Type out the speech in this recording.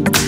Bye.